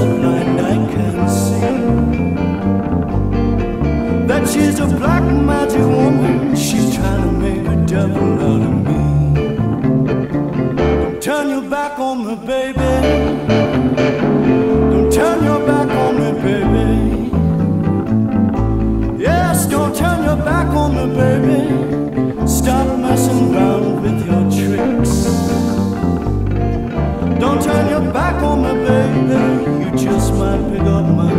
I can't see that she's a black magic woman. She's trying to make a devil out of me. Don't turn your back on me, baby. Don't turn your back on me, baby. Yes, don't turn your back on me, baby. Stop messing around with your tricks. Don't turn your back on me, baby. Might my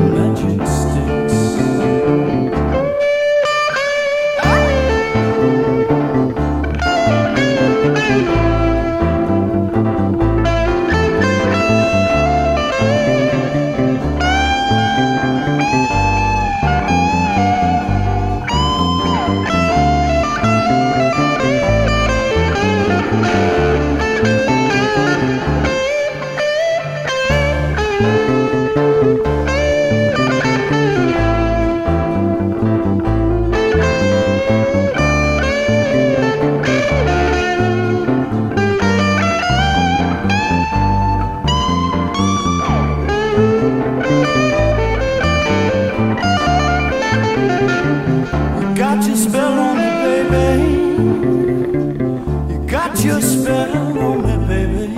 got your spell on me, baby.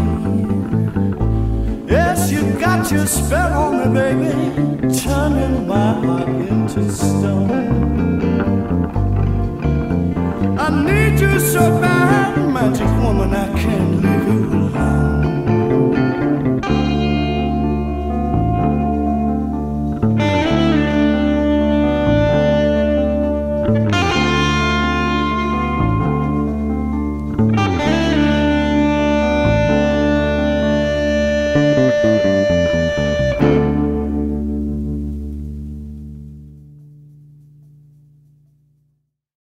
Yes, you got your spell on me, baby. Turning my heart into stone. I need you so bad, magic woman, I can't leave you